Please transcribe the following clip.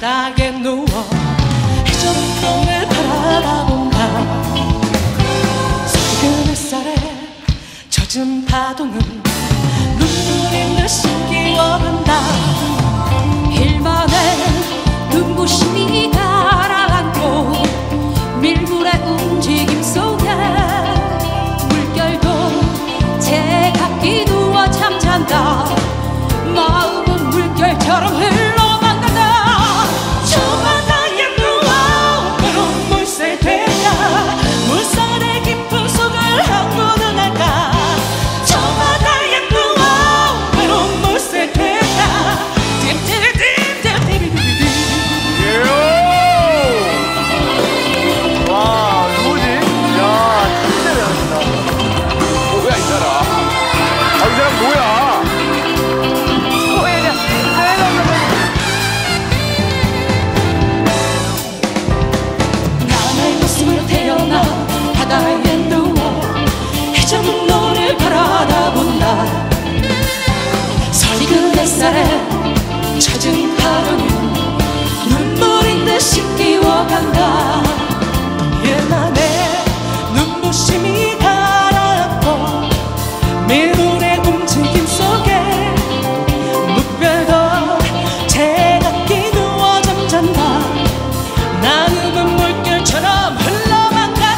바닥에 누워 해전 동을 바라본다. 석은 햇살에 젖은 파도는 눈물이 늘 씻기워한다. 일만에 눈부심이 가라앉고 밀물의 움직임 속 나음은 물결처럼 흘러만 간다.